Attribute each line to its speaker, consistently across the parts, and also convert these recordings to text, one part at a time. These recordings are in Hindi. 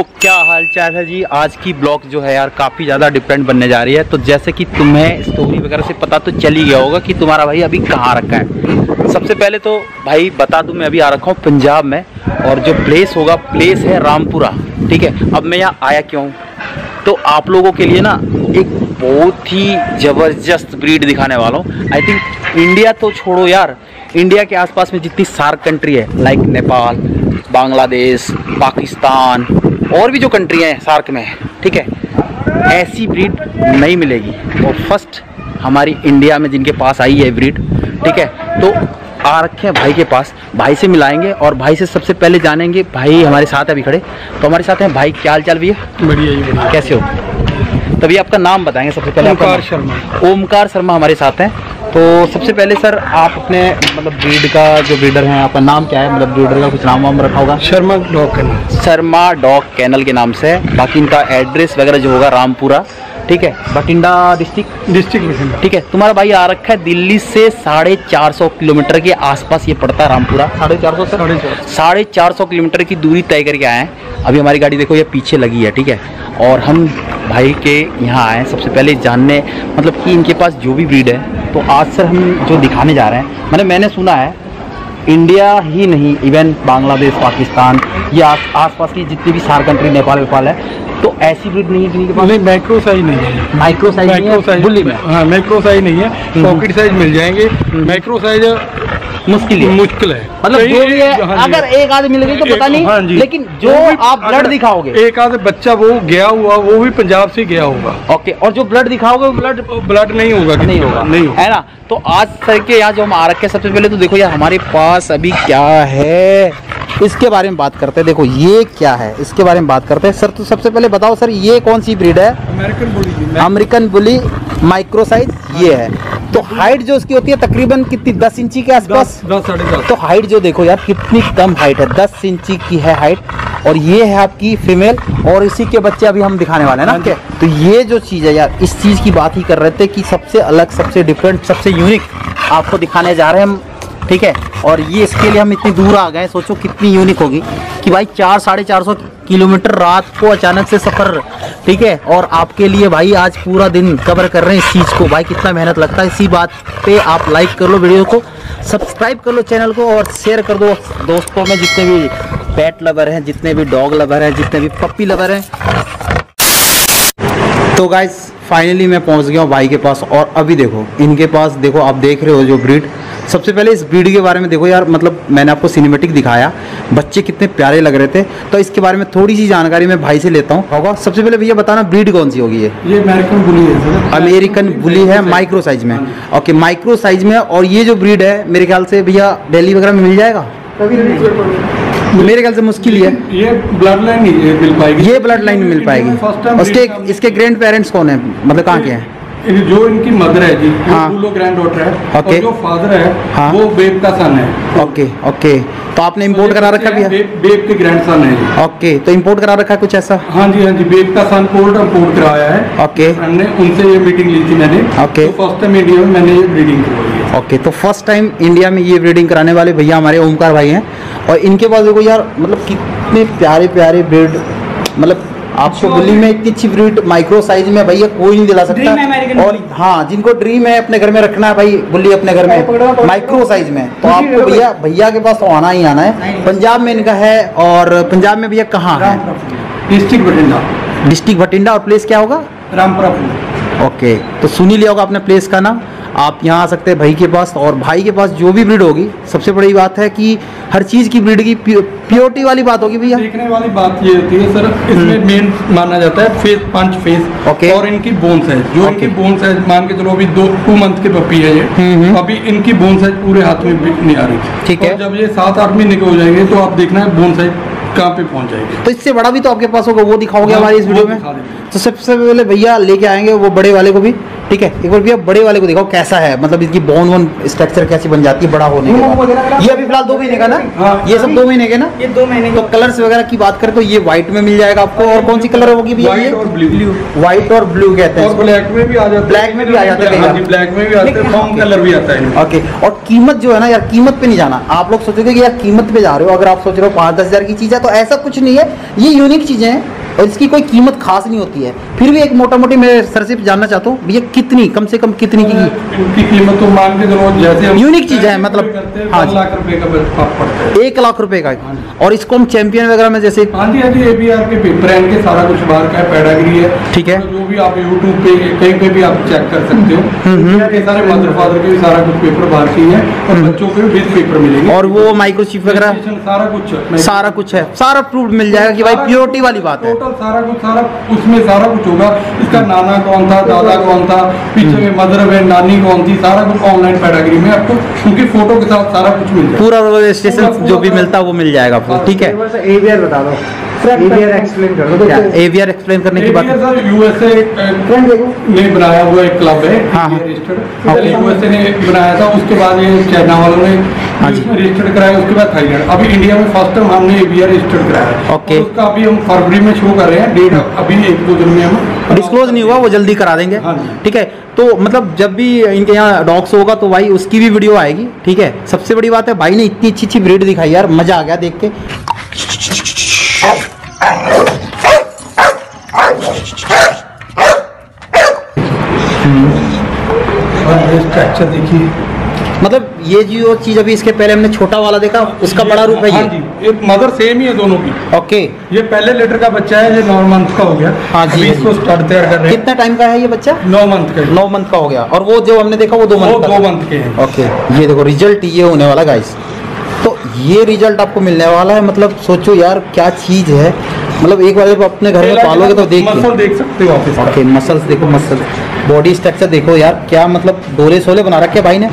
Speaker 1: तो क्या हाल चाल है जी आज की ब्लॉग जो है यार काफ़ी ज़्यादा डिफरेंट बनने जा रही है तो जैसे कि तुम्हें स्टोरी वगैरह से पता तो चल ही गया होगा कि तुम्हारा भाई अभी कहाँ रखा है सबसे पहले तो भाई बता दूँ मैं अभी आ रखा हूँ पंजाब में और जो प्लेस होगा प्लेस है रामपुरा ठीक है अब मैं यहाँ आया क्यों हूँ तो आप लोगों के लिए ना एक बहुत ही ज़बरदस्त ब्रीड दिखाने वाला हूँ आई थिंक इंडिया तो छोड़ो यार इंडिया के आसपास में जितनी सार्क कंट्री है लाइक नेपाल बांग्लादेश पाकिस्तान और भी जो कंट्रियाँ हैं सार्क में ठीक है ऐसी ब्रीड नहीं मिलेगी और फर्स्ट हमारी इंडिया में जिनके पास आई है ब्रीड ठीक है तो आ रखे हैं भाई के पास भाई से मिलाएंगे और भाई से सबसे पहले जानेंगे भाई हमारे साथ अभी खड़े तो हमारे साथ हैं भाई क्या हाल चाल भैया बढ़िया कैसे हो तभी आपका नाम बताएंगे सबसे पहले ओमकार शर्मा ओमकार शर्मा हमारे साथ हैं तो सबसे पहले सर आप अपने मतलब ब्रीड का जो ब्रीडर हैं आपका नाम क्या है मतलब ब्रीडर का कुछ नाम वाम रखा होगा Sharma dog kennel Sharma dog kennel के नाम से बाकी इनका एड्रेस वगैरह जो होगा रामपुरा ठीक है बठिंडा डिस्ट्रिक्ट डिस्ट्रिक्ट बठिंडा ठीक है तुम्हारा भाई आ रखा है दिल्ली से साढ़े चार सौ किलोमीटर के आसपास ये पड़ता है रामपुरा साढ़े चार सौ साढ़े चार साढ़े चार सौ किलोमीटर की दूरी तय करके आए हैं अभी हमारी गाड़ी देखो ये पीछे लगी है ठीक है और हम भाई के यहाँ आए सबसे पहले जानने मतलब कि इनके पास जो भी ब्रीड है तो आज सर हम जो दिखाने जा रहे हैं मतलब मैंने सुना है इंडिया ही नहीं इवन बांग्लादेश पाकिस्तान या आस आसपास की जितनी भी सार कंट्री नेपाल वेपाल है तो ऐसी ब्रिज नहीं है नहीं माइक्रो साइज नहीं
Speaker 2: है माइक्रो साइज माइक्रो साइज में हाँ माइक्रो साइज नहीं है पॉकेट हम्म। साइज मिल जाएंगे माइक्रो हम्म। साइज मुश्किल है मुश्किल है मतलब तो जो भी है हाँ अगर
Speaker 1: एक आदमी मिल गई तो पता नहीं हाँ लेकिन जो आप ब्लड दिखाओगे
Speaker 2: एक आध बच्चा वो गया हुआ वो भी पंजाब से गया होगा ओके और जो ब्लड दिखाओगे वो ब्लड ब्लड नहीं होगा नहीं होगा नहीं है ना तो आज सर के यहाँ जो
Speaker 1: हम आ रखे सबसे पहले तो देखो यार हमारे पास अभी क्या है इसके बारे में बात करते हैं देखो ये क्या है इसके बारे में बात करते हैं सर तो सबसे पहले बताओ सर ये कौन सी ब्रीड है
Speaker 2: American bully
Speaker 1: American bully micro size ये है तो हाइट जो उसकी होती है तकरीबन कितनी दस इंची के आसपास तो हाइट जो देखो यार कितनी कम हाइट है दस इंची की है हाइट और ये है आपकी फीमेल और इसी के बच्चे अभी हम दिखाने वाले हैं ना हाँ तो ये जो चीज़ है यार इस चीज़ की बात ही कर रहे थे कि सबसे अलग सबसे डिफरेंट सबसे यूनिक आपको दिखाने जा रहे हैं हम ठीक है और ये इसके लिए हम इतनी दूर आ गए सोचो कितनी यूनिक होगी कि भाई चार साढ़े चार सौ किलोमीटर रात को अचानक से सफ़र ठीक है और आपके लिए भाई आज पूरा दिन कवर कर रहे हैं इस चीज़ को भाई कितना मेहनत लगता है इसी बात पे आप लाइक कर लो वीडियो को सब्सक्राइब कर लो चैनल को और शेयर कर दो दोस्तों में जितने भी पेट लवर हैं जितने भी डॉग लवर हैं जितने भी पप्पी लवर हैं तो गाइज़ फाइनली मैं पहुंच गया हूँ भाई के पास और अभी देखो इनके पास देखो आप देख रहे हो जो ब्रीड सबसे पहले इस ब्रीड के बारे में देखो यार मतलब मैंने आपको सिनेमेटिक दिखाया बच्चे कितने प्यारे लग रहे थे तो इसके बारे में थोड़ी सी जानकारी मैं भाई से लेता हूँ होगा सबसे पहले भैया बताना ब्रीड कौन सी होगी ये अमेरिकन बुली है अमेरिकन बुली है माइक्रो साइज में ओके माइक्रो साइज में और ये जो ब्रीड है मेरे ख्याल से भैया डेली वगैरह में मिल जाएगा मेरे ख्याल से मुश्किल है ये ब्लड लाइन मिल पाएगी ये ब्लड लाइन मिल पाएगी उसके इसके ग्रैंड पेरेंट्स कौन है मतलब कहाँ के हैं
Speaker 2: जो इनकी मदर है जी हाँ वो ग्रैंड डॉटर है ओके और जो फादर है हाँ वो बेब का सन
Speaker 1: है ओके ओके
Speaker 2: तो आपने इम्पोर्ट करा रखा भी है बेब, बेब के ग्रैंड सन है ओके तो इम्पोर्ट करा रखा है कुछ ऐसा हाँ जी हाँ जी बेब का सन कोल्ड इम्पोर्ट कराया है ओके हमने उनसे ये मीटिंग ली थी मैंने ओके फर्स्ट टाइम इंडिया में मैंने ये ब्रीडिंग करवाई
Speaker 1: ओके तो फर्स्ट टाइम इंडिया में ये ब्रीडिंग कराने वाले भैया हमारे ओमकार भाई हैं और इनके पास देखो यार मतलब कितने प्यारे प्यारे ब्रीड मतलब आपको तो दिल्ली में इतनी अच्छी ब्रीड माइक्रो साइज में भैया कोई नहीं दिला सकता और हाँ जिनको ड्रीम है अपने घर में रखना है भाई बुल्ली अपने घर में माइक्रो हाँ, साइज में तो आपको भैया भैया के पास तो आना ही आना है पंजाब में इनका है और पंजाब में भैया कहाँ है डिस्ट्रिक्ट बठिंडा डिस्ट्रिक्ट बठिंडा और प्लेस क्या होगा रामपुरा ओके तो सुनी लिया होगा आपने प्लेस का नाम आप यहाँ आ सकते हैं भाई के पास और भाई के पास जो भी ब्रीड होगी सबसे बड़ी बात है कि हर चीज़ की ब्रीड की प्योरिटी वाली बात होगी भैया
Speaker 2: देखने वाली बात ये होती है सर इसमें मेन हम्म। माना जाता है फेस पंच फेस ओके और इनकी बोन साइज जो इनकी बोन साइज मान के चलो अभी दो टू मंथ के पपी है ये हम्म, हम्म। अभी इनकी बोन साइज पूरे हाथ में नहीं आ रही ठीक है जब ये सात आठ महीने के हो जाएंगे तो आप देखना है बोन साइज कहाँ पे पहुँच जाएगी
Speaker 1: तो इससे बड़ा भी तो आपके पास होगा वो दिखाओगे हाँ, हमारे इस वीडियो में तो सबसे पहले भैया लेके आएंगे वो बड़े वाले को भी ठीक है एक बार भैया बड़े वाले को देखो कैसा है मतलब इसकी बोन वोन स्ट्रक्चर कैसी बन जाती है बड़ा होने के बाद ये अभी फिलहाल दो महीने का ना हाँ। ये सब दो महीने के ना ये दो महीने तो कलर्स वगैरह की बात करें तो ये व्हाइट में मिल जाएगा आपको और कौन सी कलर होगी भैया
Speaker 2: व्हाइट और ब्लू कहते हैं ब्लैक में भी आ जाता है ब्लैक में भी आ जाता है ब्लैक हाँ में भी आता है कलर भी आता है ओके और
Speaker 1: कीमत जो है ना यार कीमत पे नहीं जाना आप लोग सोचोगे की यार कीमत पे जा रहे हो अगर आप सोच रहे हो पाँच दस हजार की चीज़ है तो ऐसा कुछ नहीं है ये यूनिक चीज़ें हैं और इसकी कोई कीमत खास नहीं होती है फिर भी एक मोटा मोटी मैं सर से जानना चाहता हूँ भैया कितनी कम से कम कितनी
Speaker 2: की तो यूनिक चीज़ है मतलब हाँ जी एक लाख रुपए का हाँ और इसको हम चैंपियन वगैरह में जैसे हाँ हाँ सारा कुछ बाहर का है ठीक है जो भी आप यूट्यूब पे कहीं पे भी आप चेक कर सकते हो हम्म, हम्म। ये सारे मदर फादर के भी सारा कुछ पेपर बाहर है और हम्म। बच्चों के भी पेपर मिलेंगे और वो माइक्रोचिप वगैरह सारा कुछ सारा कुछ है सारा प्रूफ मिल जाएगा कि भाई प्योरिटी वाली बात है मतलब सारा कुछ सारा उसमें सारा कुछ होगा इसका नाना कौन था दादा कौन था पीछे में मदर है नानी कौन थी सारा कुछ ऑनलाइन पैटागरी में आपको क्योंकि फोटो के साथ सारा कुछ मिल जाएगा पूरा
Speaker 1: स्टेशन जो भी मिलता है वो मिल जाएगा आपको ठीक है
Speaker 2: एवीआर एक्सप्लेन एक्सप्लेन करने की बात सर यूएसए ने बनाया हुआ एक क्लब है यूएसए हाँ, हाँ। ने बनाया था उसके बाद ये चाइना वालों ने हाँ रजिस्टर्ड कराया उसके बाद थाईलैंड अभी इंडिया में फर्स्ट टाइम हमने एबीआर रजिस्टर्ड कराया ओके उसका अभी हम फरवरी में शो कर रहे हैं डेट अभी एक दो दिन में हम डिस्क्लोज नहीं हुआ वो जल्दी
Speaker 1: करा देंगे हाँ ठीक है तो मतलब जब भी इनके यहाँ डॉग्स होगा तो भाई उसकी भी वीडियो आएगी ठीक है सबसे बड़ी बात है भाई ने इतनी अच्छी अच्छी ब्रीड दिखाई यार मजा आ गया देख के
Speaker 2: स्ट्रक्चर हम्म। देखिए मतलब
Speaker 1: ये जो चीज अभी इसके पहले हमने छोटा वाला देखा उसका बड़ा रूप है ये हाँ जी ये मदर सेम ही है दोनों की ओके ये पहले लेटर का बच्चा है ये नौ मंथ का हो गया हाँ जी हाँ इसको स्टार्ट तैयार कर रहे हैं कितना टाइम का है ये बच्चा नौ मंथ का नौ मंथ का हो गया और वो जो हमने देखा वो दो मंथ दो मंथ के है ओके ये देखो रिजल्ट ये होने वाला गाइस तो ये रिजल्ट आपको मिलने वाला है मतलब सोचो यार क्या चीज है मतलब एक बार जब अपने घर में पालोगे तो देख मसल देख सकते हो ऑफिस ओके मसल्स देखो मसल बॉडी स्ट्रक्चर देखो यार क्या मतलब डोले सोले बना रखे भाई ने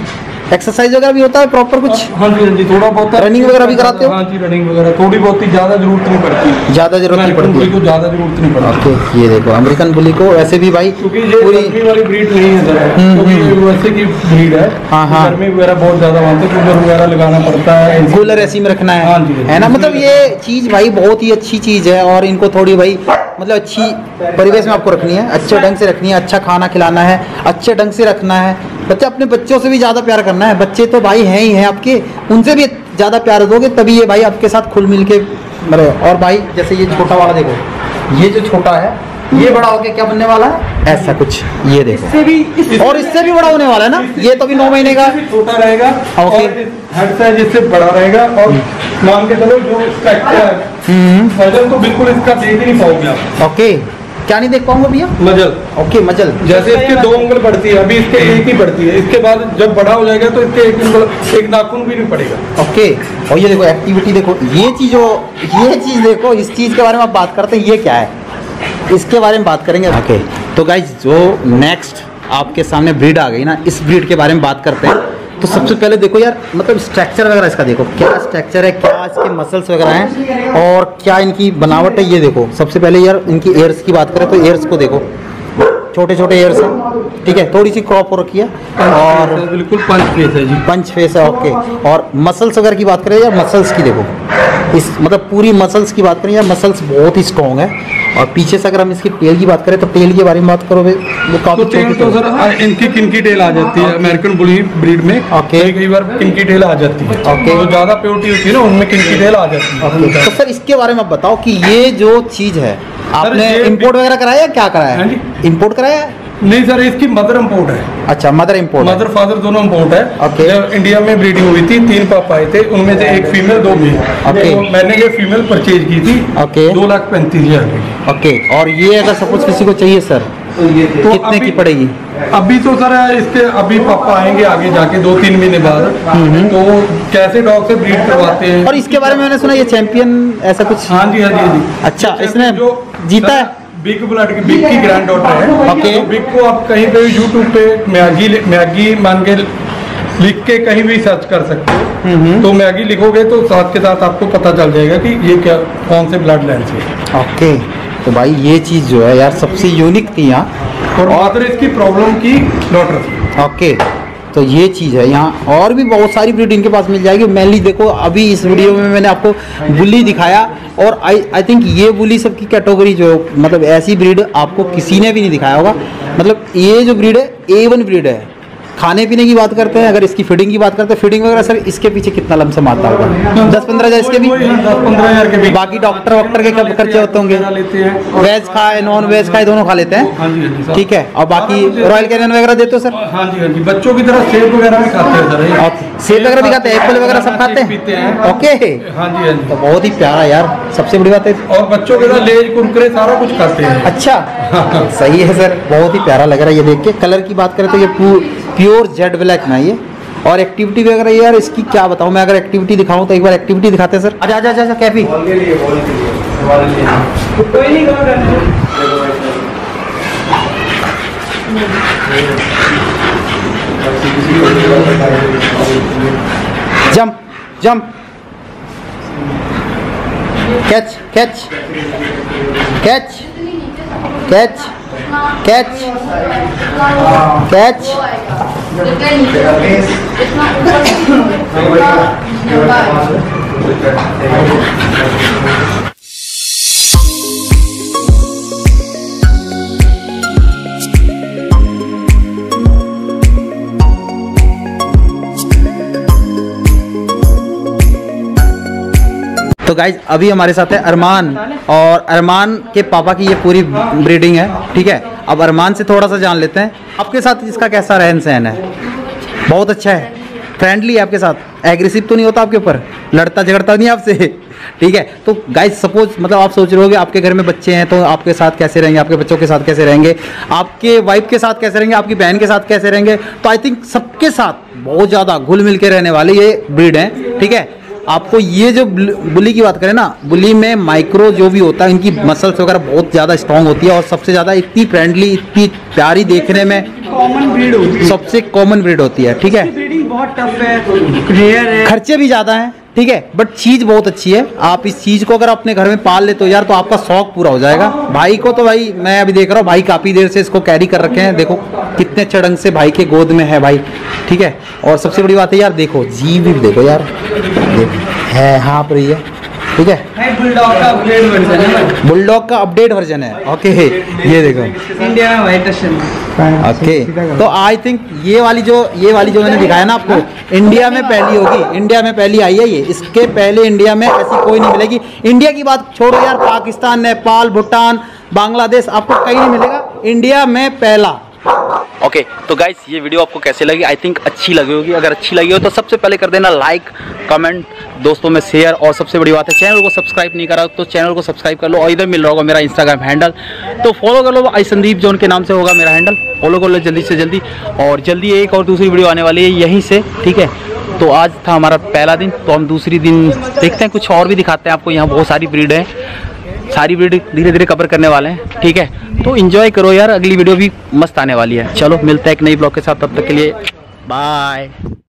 Speaker 1: एक्सरसाइज वगैरह भी
Speaker 2: होता है प्रॉपर कुछ हाँ, हाँ जी हाँ जी थोड़ा बहुत रनिंग तो वगैरह भी कराते हो हाँ जी रनिंग वगैरह थोड़ी बहुत ही ज्यादा जरूरत नहीं पड़ती ज्यादा जरूरत नहीं पड़ती को ज्यादा जरूरत नहीं पड़ती ओके ये देखो
Speaker 1: अमेरिकन बुली को वैसे भी भाई पूरी
Speaker 2: वाली ब्रीड नहीं है सर हम्म, क्योंकि हम्म। वैसे की ब्रीड है हाँ हाँ गर्मी वगैरह
Speaker 1: बहुत ज्यादा वहाँ पे कूलर वगैरह लगाना पड़ता है कूलर ऐसी में रखना है हाँ हाँ है ना मतलब ये चीज भाई बहुत ही अच्छी चीज है और इनको थोड़ी भाई मतलब अच्छी परिवेश में आपको रखनी है अच्छे ढंग से रखनी है अच्छा खाना खिलाना है अच्छे ढंग से रखना है बच्चे अपने बच्चों से भी ज़्यादा प्यार करना है बच्चे तो भाई हैं ही हैं आपके उनसे भी ज़्यादा प्यार दोगे तभी ये भाई आपके साथ खुल मिल के मरे मतलब, और भाई जैसे ये छोटा वाला देखो ये जो छोटा है ये बड़ा होके क्या बनने वाला है ऐसा कुछ ये देखो इससे भी इस और इससे भी बड़ा होने वाला है ना ये तो भी नौ महीने का
Speaker 2: छोटा रहेगा हाँ, ओके हर साइज इससे बड़ा रहेगा और मान हम्म। के चलो जो इसका अच्छा हम्म। तो बिल्कुल इसका देख ही नहीं पाओगे आप ओके
Speaker 1: क्या नहीं देख पाऊंगा भैया
Speaker 2: मजल ओके मजल जैसे इसके दो उंगल बढ़ती है अभी इसके एक ही बढ़ती है इसके बाद जब बड़ा हो जाएगा तो इसके एक उंगल एक नाखून भी नहीं पड़ेगा ओके और ये देखो एक्टिविटी देखो ये चीज ये चीज
Speaker 1: देखो इस चीज के बारे में आप बात करते हैं ये क्या है इसके बारे में बात करेंगे ओके तो गाइज जो नेक्स्ट आपके सामने ब्रीड आ गई ना इस ब्रीड के बारे में बात करते हैं तो सबसे पहले देखो यार मतलब स्ट्रक्चर वगैरह इसका देखो क्या स्ट्रक्चर है क्या इसके मसल्स वगैरह हैं और क्या इनकी बनावट है ये देखो सबसे पहले यार इनकी एयर्स की बात करें तो एयर्स को देखो छोटे छोटे एयर्स हैं ठीक है थोड़ी सी क्रॉप हो रखी है और बिल्कुल पंच फेस है जी पंच फेस है ओके और मसल्स अगर की बात करें या मसल्स की देखो इस मतलब पूरी मसल्स की बात करें या मसल्स बहुत ही स्ट्रॉन्ग है और पीछे से अगर हम इसकी टेल की बात करें तो टेल के बारे में बात करो वो
Speaker 2: काफी तो टेल तो सर हाँ, इनकी किनकी टेल आ जाती है अमेरिकन बुली ब्रीड में ओके कई बार किनकी टेल आ जाती है ओके जो ज्यादा प्योरिटी होती है ना उनमें किनकी टेल आ जाती है
Speaker 1: तो सर इसके बारे में बताओ कि ये जो चीज़ है आपने इंपोर्ट वगैरह कराया क्या कराया इंपोर्ट हाँ कराया
Speaker 2: नहीं सर इसकी मदर इम्पोर्ट है अच्छा मदर इम्पोर्ट मदर फादर दोनों इम्पोर्ट है ओके इंडिया में ब्रीडिंग हुई थी तीन पापा आए थे उनमें से एक फीमेल दो मेल ओके तो मैंने ये फीमेल परचेज की थी ओके दो लाख पैंतीस हजार ओके और ये अगर सपोज किसी को चाहिए सर तो कितने तो अभी, की पड़ेगी अभी तो सर इसके अभी पापा आएंगे आगे जाके दो तीन महीने बाद तो कैसे डॉग से ब्रीड करवाते हैं और इसके बारे में मैंने सुना ये चैंपियन ऐसा कुछ हाँ जी हाँ जी हाँ अच्छा इसमें जो जीता बिग ब्लड की बिग की ग्रैंड डॉटर है ओके तो बिग को आप कहीं पे भी यूट्यूब पे मैगी मैगी मान के लिख के कहीं भी सर्च कर सकते हो हम्म, हम्म। तो मैगी लिखोगे तो साथ के साथ आपको पता चल जाएगा कि ये क्या कौन से ब्लड लाइन से
Speaker 1: ओके तो भाई ये चीज़ जो है यार सबसे यूनिक थी यहाँ और, और इसकी प्रॉब्लम की डॉटर ओके तो ये चीज़ है यहाँ और भी बहुत सारी ब्रीड इनके पास मिल जाएगी मेनली देखो अभी इस वीडियो में मैंने आपको बुली दिखाया और आई आई थिंक ये बुली सबकी कैटेगरी जो मतलब ऐसी ब्रीड आपको किसी ने भी नहीं दिखाया होगा मतलब ये जो ब्रीड है ए वन ब्रीड है खाने पीने की बात करते हैं अगर इसकी फीडिंग की बात करते हैं फीडिंग वगैरह सर इसके पीछे कितना लमसम आता होगा दस पंद्रह हज़ार इसके भी दस पंद्रह हज़ार के भी बाकी डॉक्टर वॉक्टर के कब खर्चे होते होंगे वेज खाए नॉन वेज खाए दोनों खा लेते हैं
Speaker 2: हाँ हाँ ठीक है और बाकी रॉयल कैनियन वगैरह देते हो सर हाँ जी हाँ जी बच्चों की तरह सेब वगैरह भी खाते हैं सर सेब वगैरह भी खाते हैं एप्पल वगैरह सब खाते हैं ओके
Speaker 1: हाँ जी हाँ जी तो बहुत ही प्यारा यार सबसे बड़ी बात है और बच्चों के साथ लेज कुरकुरे सारा कुछ खाते हैं अच्छा हाँ। सही है सर बहुत ही प्यारा लग रहा है ये देख के कलर की बात करें तो ये प्योर जेड ब्लैक में ये और एक्टिविटी वगैरह यार इसकी क्या बताऊं मैं अगर एक्टिविटी दिखाऊं तो एक बार एक्टिविटी दिखाते हैं सर अच्छा अच्छा अच्छा, अच्छा कैफी jump jump catch catch catch catch Catch. Catch. Guys अभी हमारे साथ है अरमान और अरमान के पापा की ये पूरी ब्रीडिंग है ठीक है अब अरमान से थोड़ा सा जान लेते हैं आपके साथ इसका कैसा रहन सहन है बहुत अच्छा है फ्रेंडली है आपके साथ एग्रेसिव तो नहीं होता आपके ऊपर लड़ता झगड़ता नहीं आपसे ठीक है तो गाइज सपोज मतलब आप सोच रहे कि आपके घर में बच्चे हैं तो आपके साथ कैसे रहेंगे आपके बच्चों के साथ कैसे रहेंगे आपके वाइफ के साथ कैसे रहेंगे आपकी बहन के साथ कैसे रहेंगे तो आई थिंक सबके साथ बहुत ज़्यादा घुल मिल के रहने वाले ये ब्रीड हैं ठीक है आपको ये जो बुली की बात करें ना बुली में माइक्रो जो भी होता है इनकी मसल्स वगैरह बहुत ज़्यादा स्ट्रांग होती है और सबसे ज़्यादा इतनी फ्रेंडली इतनी प्यारी देखने में कॉमन ब्रीड होती है सबसे कॉमन ब्रीड होती है ठीक है
Speaker 2: बहुत टफ है
Speaker 1: खर्चे भी ज़्यादा हैं ठीक है बट चीज बहुत अच्छी है आप इस चीज को अगर अपने घर में पाल ले तो यार तो आपका शौक पूरा हो जाएगा हाँ। भाई को तो भाई मैं अभी देख रहा हूँ भाई काफी देर से इसको कैरी कर रखे हैं देखो कितने अच्छे ढंग से भाई के गोद में है भाई ठीक है और सबसे बड़ी बात है यार देखो जी भी देखो यार देखो है हाँ पर है ठीक है बुलडॉग का अपडेट वर्जन है ओके ये देखो इंडिया ओके तो आई थिंक ये वाली जो ये वाली जो मैंने दिखाया ना आपको इंडिया में पहली होगी इंडिया में पहली आई है ये इसके पहले इंडिया में ऐसी कोई नहीं मिलेगी इंडिया की बात छोड़ो यार पाकिस्तान नेपाल भूटान बांग्लादेश आपको कहीं नहीं मिलेगा इंडिया में पहला ओके okay, तो गाइस ये वीडियो आपको कैसे लगी आई थिंक अच्छी लगी होगी अगर अच्छी लगी हो तो सबसे पहले कर देना लाइक कमेंट दोस्तों में शेयर और सबसे बड़ी बात है चैनल को सब्सक्राइब नहीं करा तो चैनल को सब्सक्राइब कर लो और इधर मिल रहा होगा मेरा इंस्टाग्राम हैंडल तो फॉलो कर लो आई संदीप जो उनके नाम से होगा मेरा हैंडल फॉलो कर लो जल्दी से जल्दी और जल्दी एक और दूसरी वीडियो आने वाली है यहीं से ठीक है तो आज था हमारा पहला दिन तो हम दूसरी दिन देखते हैं कुछ और भी दिखाते हैं आपको यहाँ बहुत सारी ब्रीड है सारी वीडियो धीरे धीरे कवर करने वाले हैं ठीक है तो इन्जॉय करो यार अगली वीडियो भी मस्त आने वाली है चलो मिलता है एक नई ब्लॉग के साथ तब तक के लिए
Speaker 2: बाय